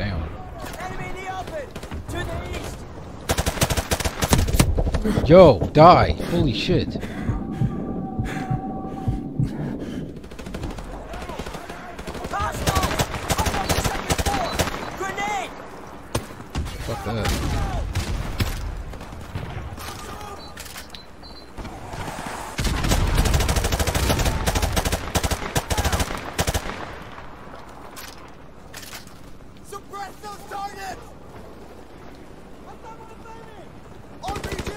Damn. Enemy in the open! To the east! Yo, die. Holy shit. Hostile! Up on the second floor! Grenade! Fuck that. Suppress those targets! RPG!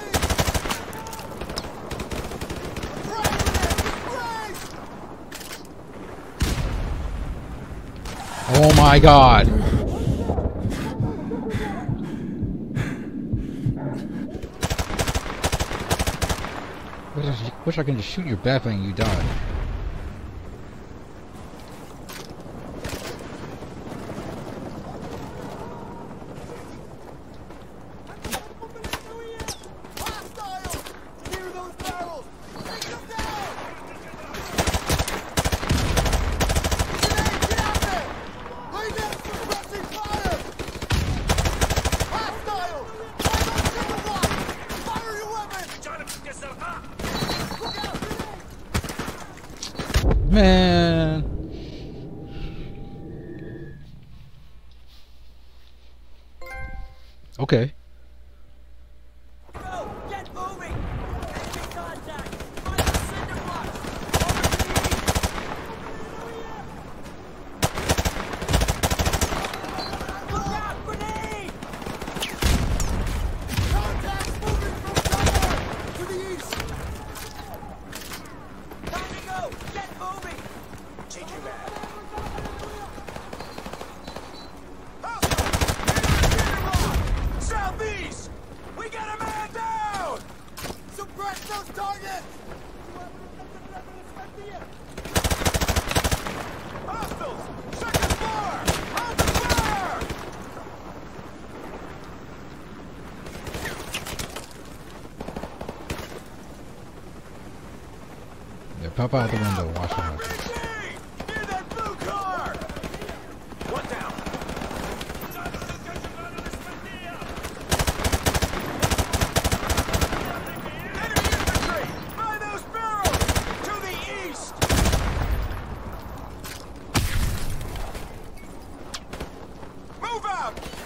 Oh my god. Wish I, can just shoot your back and you die. Man. Okay. Taking that. Southeast! We got a man down! Suppress those targets! Hostiles! Second floor! Open fire! Yeah, pop out the window. Watch out. Move out!